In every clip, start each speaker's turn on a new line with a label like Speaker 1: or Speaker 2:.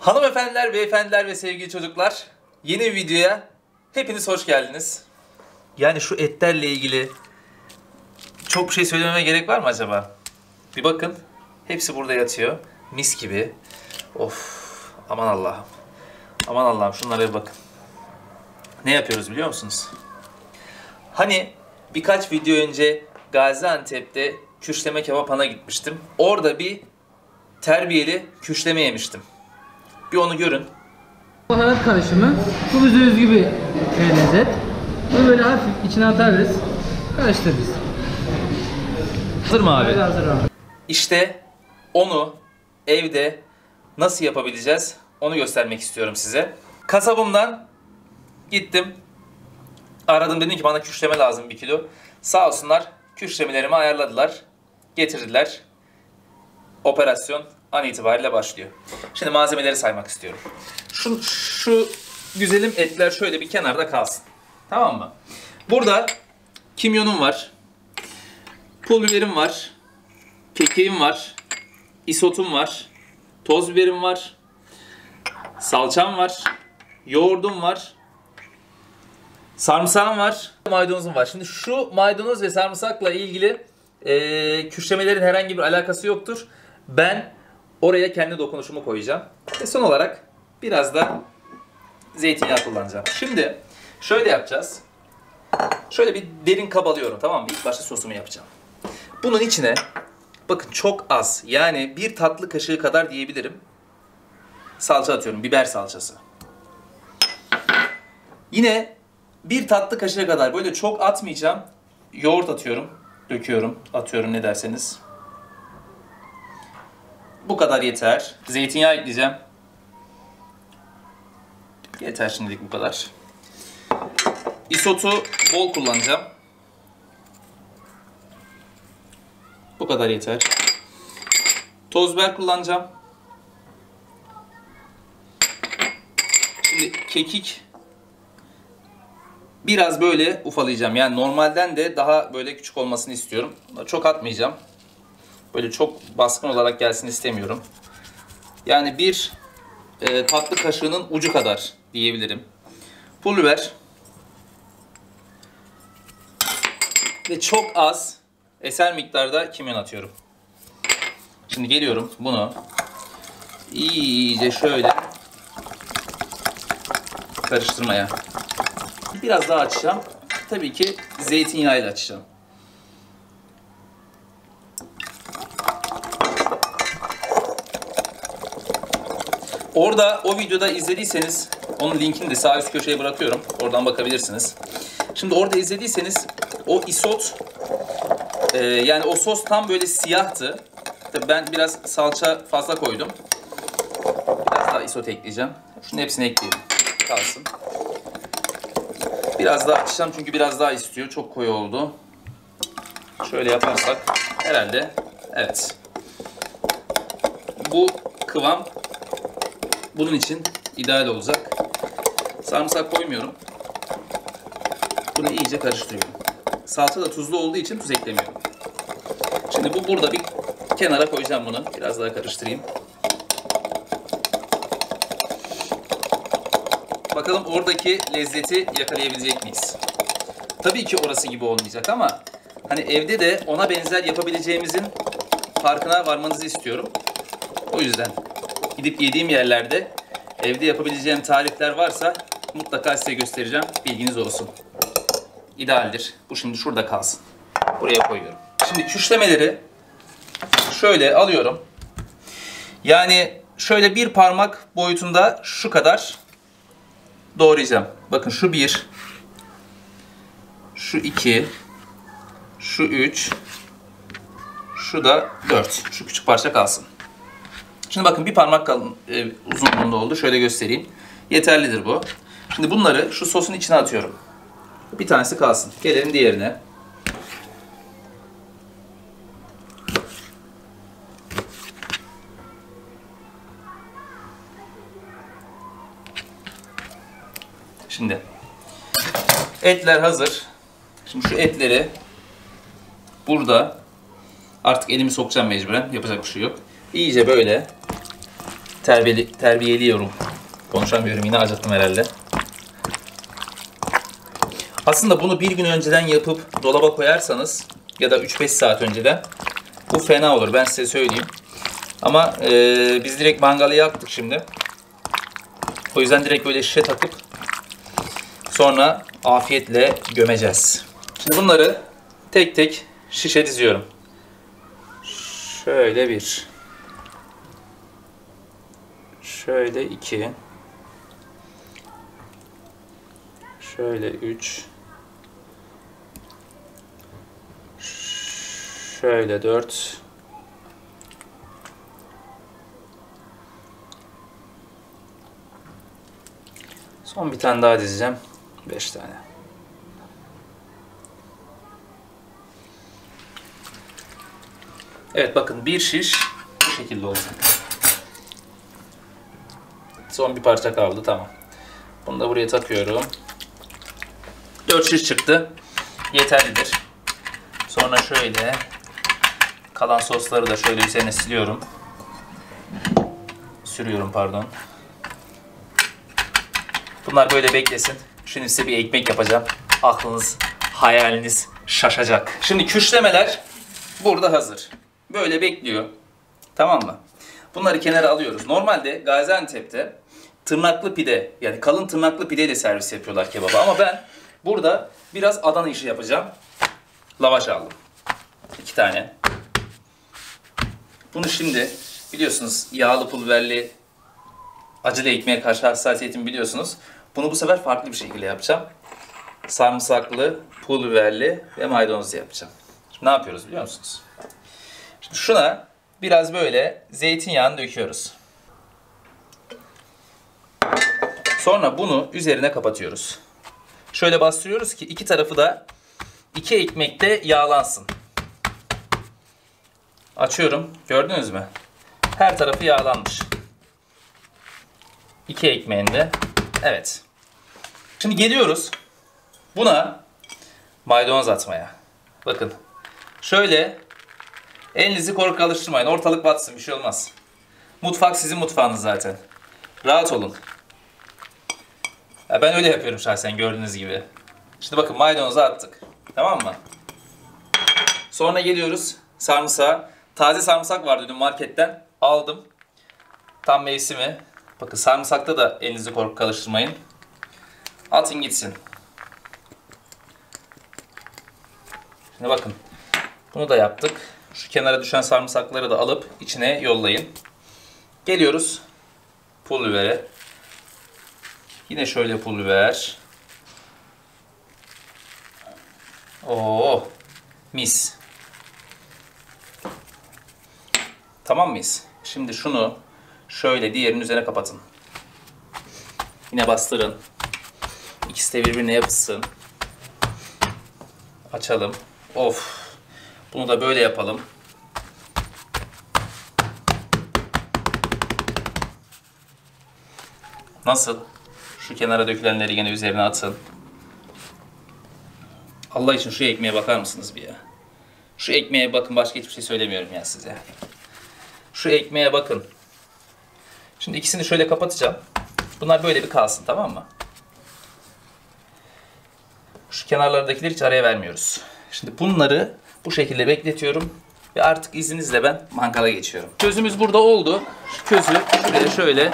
Speaker 1: Hanımefendiler, beyefendiler ve sevgili çocuklar, yeni bir videoya hepiniz hoş geldiniz. Yani şu etlerle ilgili çok bir şey söylememe gerek var mı acaba? Bir bakın, hepsi burada yatıyor. Mis gibi. Of, aman Allah'ım. Aman Allah'ım şunlara bir bakın. Ne yapıyoruz biliyor musunuz? Hani birkaç video önce Gaziantep'te küşleme kebaphan'a gitmiştim. Orada bir terbiyeli küşleme yemiştim. Bir onu görün.
Speaker 2: Baharat karışımı. Bu bize özgü bir lezzet. Bunu böyle hafif içine atarız. Karıştırırız.
Speaker 1: Hazır mı abi?
Speaker 2: Hazır abi.
Speaker 1: İşte onu evde nasıl yapabileceğiz onu göstermek istiyorum size. Kasabımdan gittim. Aradım dedim ki bana küşleme lazım bir kilo. Sağ olsunlar küşlemelerimi ayarladılar. Getirdiler. Operasyon an itibariyle başlıyor. Şimdi malzemeleri saymak istiyorum. Şu, şu güzelim etler şöyle bir kenarda kalsın. Tamam mı? Burada kimyonum var. Pul biberim var. Kekiğim var. Isotum var. Toz biberim var. Salçam var. Yoğurdum var. Sarımsağım var. Maydanozum var. Şimdi şu maydanoz ve sarımsakla ilgili e, küşlemelerin herhangi bir alakası yoktur. Ben oraya kendi dokunuşumu koyacağım. Ve son olarak biraz da zeytinyağı kullanacağım. Şimdi şöyle yapacağız. Şöyle bir derin kab alıyorum tamam mı? İlk başta sosumu yapacağım. Bunun içine bakın çok az yani bir tatlı kaşığı kadar diyebilirim. Salça atıyorum. Biber salçası. Yine bir tatlı kaşığı kadar böyle çok atmayacağım. Yoğurt atıyorum. Döküyorum. Atıyorum ne derseniz. Bu kadar yeter. Zeytinyağı ekleyeceğim. Yeter şimdilik bu kadar. Isotu bol kullanacağım. Bu kadar yeter. Toz biber kullanacağım. Şimdi kekik biraz böyle ufalayacağım. Yani normalden de daha böyle küçük olmasını istiyorum. Çok atmayacağım. Böyle çok baskın olarak gelsin istemiyorum. Yani bir e, tatlı kaşığının ucu kadar diyebilirim. Pul biber. Ve çok az eser miktarda kimyon atıyorum. Şimdi geliyorum bunu iyice şöyle karıştırmaya. Biraz daha açacağım. Tabii ki zeytinyağıyla açacağım. Orada o videoda izlediyseniz onun linkini de sağ üst köşeye bırakıyorum. Oradan bakabilirsiniz. Şimdi orada izlediyseniz o isot e, yani o sos tam böyle siyahtı. Tabii ben biraz salça fazla koydum. Biraz daha isot ekleyeceğim. Şunun hepsini ekleyelim. Kalsın. Biraz daha açacağım çünkü biraz daha istiyor. Çok koyu oldu. Şöyle yaparsak herhalde evet. Bu kıvam bunun için ideal olacak. Sarımsak koymuyorum. Bunu iyice karıştırıyorum. Salça da tuzlu olduğu için tuz eklemiyorum. Şimdi bu burada bir kenara koyacağım bunu. Biraz daha karıştırayım. Bakalım oradaki lezzeti yakalayabilecek miyiz? Tabii ki orası gibi olmayacak ama hani evde de ona benzer yapabileceğimizin farkına varmanızı istiyorum. O yüzden gidip yediğim yerlerde evde yapabileceğim tarifler varsa mutlaka size göstereceğim. Bilginiz olsun. İdealdir. Bu şimdi şurada kalsın. Buraya koyuyorum. Şimdi küşlemeleri şöyle alıyorum. Yani şöyle bir parmak boyutunda şu kadar doğrayacağım. Bakın şu bir, şu iki, şu üç, şu da dört. Şu küçük parça kalsın. Şimdi bakın bir parmak kalın, e, uzunluğunda oldu. Şöyle göstereyim. Yeterlidir bu. Şimdi bunları şu sosun içine atıyorum. Bir tanesi kalsın. Gelelim diğerine. Şimdi etler hazır. Şimdi şu etleri burada artık elimi sokacağım mecburen. Yapacak bir şey yok. İyice böyle terbiyeli, terbiyeliyorum. Konuşamıyorum yine acıttım herhalde. Aslında bunu bir gün önceden yapıp dolaba koyarsanız ya da 3-5 saat önceden bu fena olur ben size söyleyeyim. Ama e, biz direkt mangalı yaktık şimdi. O yüzden direkt böyle şişe takıp sonra afiyetle gömeceğiz. Şimdi bunları tek tek şişe diziyorum. Şöyle bir. Şöyle iki. Şöyle üç. Şöyle dört. Son bir tane daha dizeceğim. Beş tane. Evet bakın bir şiş bu şekilde olacak. Son bir parça kaldı tamam. Bunu da buraya takıyorum. 4 şiş çıktı. Yeterlidir. Sonra şöyle kalan sosları da şöyle üzerine siliyorum. Sürüyorum pardon. Bunlar böyle beklesin. Şimdi size bir ekmek yapacağım. Aklınız, hayaliniz şaşacak. Şimdi küşlemeler burada hazır. Böyle bekliyor. Tamam mı? Bunları kenara alıyoruz. Normalde Gaziantep'te tırnaklı pide yani kalın tırnaklı pideyle servis yapıyorlar kebabı ama ben burada biraz Adana işi yapacağım. Lavaş aldım. İki tane. Bunu şimdi biliyorsunuz yağlı pulverli acılı ekmeğe karşı hassasiyetimi biliyorsunuz. Bunu bu sefer farklı bir şekilde yapacağım. Sarımsaklı, pul biberli ve maydanozlu yapacağım. Şimdi ne yapıyoruz biliyor musunuz? Şimdi şuna biraz böyle zeytinyağını döküyoruz. Sonra bunu üzerine kapatıyoruz. Şöyle bastırıyoruz ki iki tarafı da iki ekmekte yağlansın. Açıyorum. Gördünüz mü? Her tarafı yağlanmış. İki ekmeğinde. Evet. Şimdi geliyoruz. Buna maydanoz atmaya. Bakın. Şöyle elinizi korku alıştırmayın. Ortalık batsın bir şey olmaz. Mutfak sizin mutfağınız zaten. Rahat olun. Ya ben öyle yapıyorum şahsen gördüğünüz gibi. Şimdi bakın maydanozu attık. Tamam mı? Sonra geliyoruz sarımsağa. Taze sarımsak vardı dün marketten. Aldım. Tam mevsimi. Bakın sarımsakta da elinizi korku kalıştırmayın. Atın gitsin. Şimdi bakın. Bunu da yaptık. Şu kenara düşen sarımsakları da alıp içine yollayın. Geliyoruz. Pul bibere. Yine şöyle pul biber. Oo, mis. Tamam mıyız? Şimdi şunu şöyle diğerinin üzerine kapatın. Yine bastırın. İkisi de birbirine yapışsın. Açalım. Of. Bunu da böyle yapalım. Nasıl? Şu kenara dökülenleri yine üzerine atın. Allah için şu ekmeğe bakar mısınız bir ya? Şu ekmeğe bakın başka hiçbir şey söylemiyorum ya size. Şu ekmeğe bakın. Şimdi ikisini şöyle kapatacağım. Bunlar böyle bir kalsın tamam mı? Şu kenarlardakileri hiç araya vermiyoruz. Şimdi bunları bu şekilde bekletiyorum. Ve artık izninizle ben mangala geçiyorum. Közümüz burada oldu. Şu közü şuraya şöyle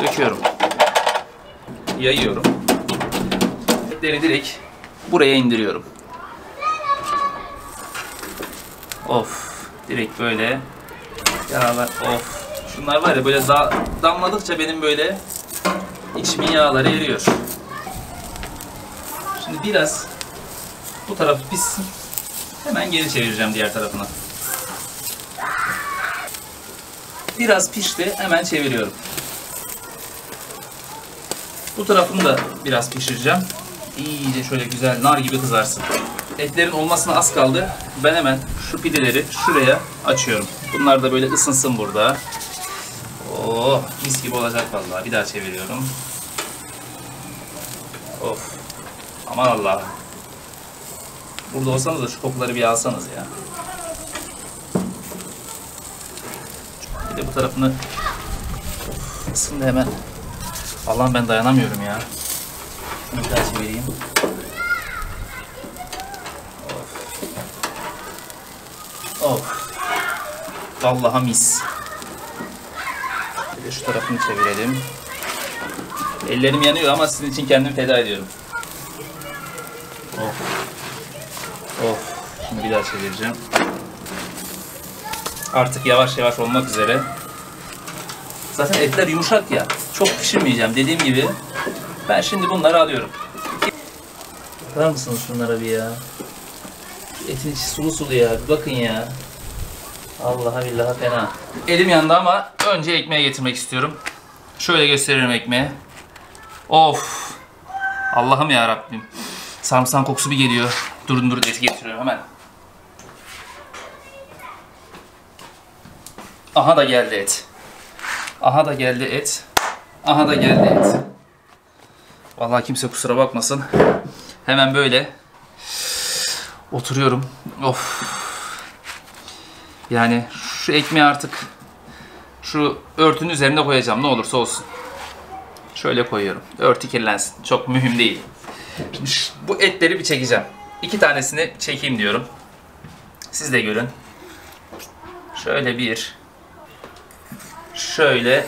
Speaker 1: döküyorum. Yayıyorum. Etleri direkt buraya indiriyorum. Of. Direkt böyle yağlar. Of. Şunlar var ya böyle da, damladıkça benim böyle içimin yağları eriyor. Şimdi biraz bu taraf pişsin. Hemen geri çevireceğim diğer tarafına. Biraz pişti. Hemen çeviriyorum. Bu tarafını da biraz pişireceğim. İyice şöyle güzel nar gibi kızarsın. Etlerin olmasına az kaldı. Ben hemen şu pideleri şuraya açıyorum. Bunlar da böyle ısınsın burada. Oh mis gibi olacak vallahi. Bir daha çeviriyorum. Of. Aman Allah'ım. Burada olsanız da şu kokuları bir alsanız ya. Bir de bu tarafını Isındı hemen. Allah'ım ben dayanamıyorum ya. Bir daha çevireyim. Of. Of. Vallahi mis. Bir de şu tarafını çevirelim. Ellerim yanıyor ama sizin için kendimi feda ediyorum. Of. Of. Şimdi bir daha çevireceğim. Artık yavaş yavaş olmak üzere. Zaten etler yumuşak ya. Çok pişirmeyeceğim. Dediğim gibi ben şimdi bunları alıyorum. Bakar mısınız şunlara bir ya? Etin içi sulu sulu ya. Bir bakın ya. Allah'a billaha fena. Elim yandı ama önce ekmeğe getirmek istiyorum. Şöyle gösteririm ekmeği. Of. Allah'ım ya Rabbim. Sarımsak kokusu bir geliyor. Durun durun eti getiriyorum hemen. Aha da geldi et. Aha da geldi et. Aha da geldi et. Vallahi kimse kusura bakmasın. Hemen böyle oturuyorum. Of. Yani şu ekmeği artık şu örtünün üzerine koyacağım ne olursa olsun. Şöyle koyuyorum. Örtü kirlensin. Çok mühim değil. Şimdi bu etleri bir çekeceğim. İki tanesini çekeyim diyorum. Siz de görün. Şöyle bir. Şöyle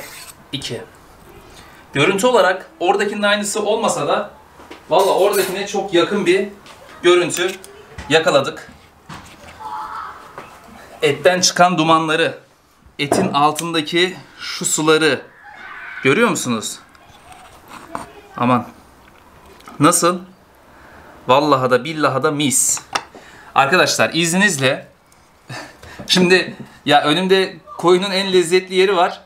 Speaker 1: iki. Görüntü olarak oradakinin aynısı olmasa da valla oradakine çok yakın bir görüntü yakaladık. Etten çıkan dumanları, etin altındaki şu suları görüyor musunuz? Aman. Nasıl? Vallahi da billahi da mis. Arkadaşlar izninizle şimdi ya önümde koyunun en lezzetli yeri var.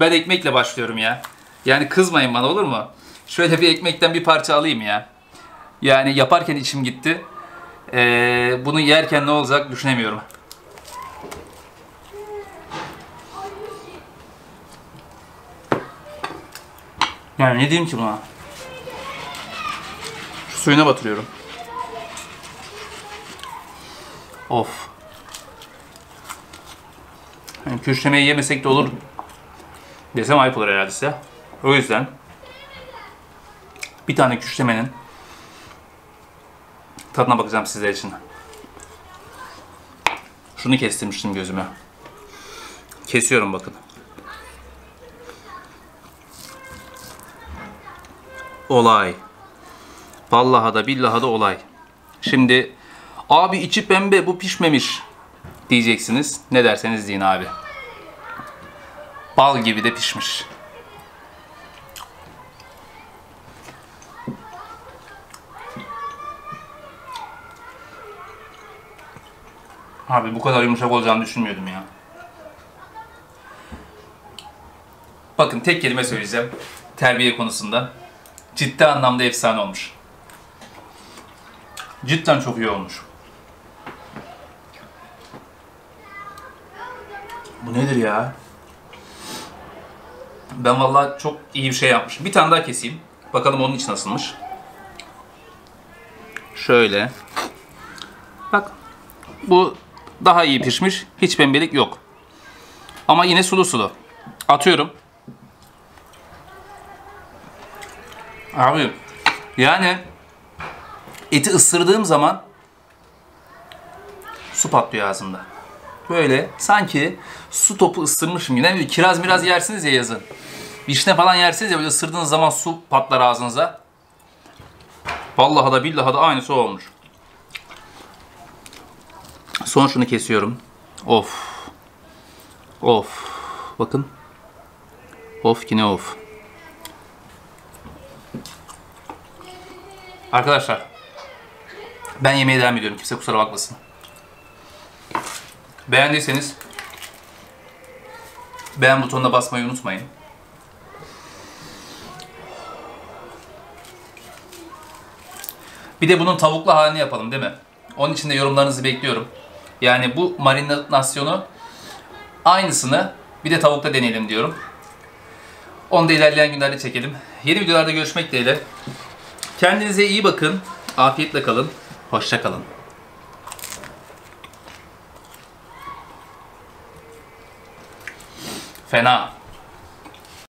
Speaker 1: Ben ekmekle başlıyorum ya. Yani kızmayın bana olur mu? Şöyle bir ekmekten bir parça alayım ya. Yani yaparken içim gitti. Ee, bunu yerken ne olacak düşünemiyorum. Yani ne diyeyim ki buna? Şu suyuna batırıyorum. Of. Yani küşlemeyi yemesek de olur desem ayıp olur herhalde size. O yüzden bir tane küşlemenin tadına bakacağım sizler için. Şunu kestirmiştim gözüme. Kesiyorum bakın. Olay. Vallahi da billahi da olay. Şimdi abi içi pembe bu pişmemiş diyeceksiniz. Ne derseniz deyin abi. Bal gibi de pişmiş. Abi bu kadar yumuşak olacağını düşünmüyordum ya. Bakın tek kelime söyleyeceğim. Terbiye konusunda. Ciddi anlamda efsane olmuş. Cidden çok iyi olmuş. Nedir ya? Ben vallahi çok iyi bir şey yapmışım. Bir tane daha keseyim. Bakalım onun için nasılmış. Şöyle. Bak. Bu daha iyi pişmiş. Hiç pembelik yok. Ama yine sulu sulu. Atıyorum. Abi yani eti ısırdığım zaman su patlıyor ağzımda. Böyle sanki su topu ısırmışım yine. Bir kiraz miraz yersiniz ya yazın. Vişne falan yersiniz ya böyle ısırdığınız zaman su patlar ağzınıza. Vallahi da billahi da aynısı olmuş. Son şunu kesiyorum. Of. Of. Bakın. Of ki ne of. Arkadaşlar. Ben yemeğe devam ediyorum. Kimse kusura bakmasın. Beğendiyseniz beğen butonuna basmayı unutmayın. Bir de bunun tavuklu halini yapalım değil mi? Onun için de yorumlarınızı bekliyorum. Yani bu marinasyonu aynısını bir de tavukta deneyelim diyorum. Onu da ilerleyen günlerde çekelim. Yeni videolarda görüşmek dileğiyle. Kendinize iyi bakın. Afiyetle kalın. Hoşça kalın. Fena.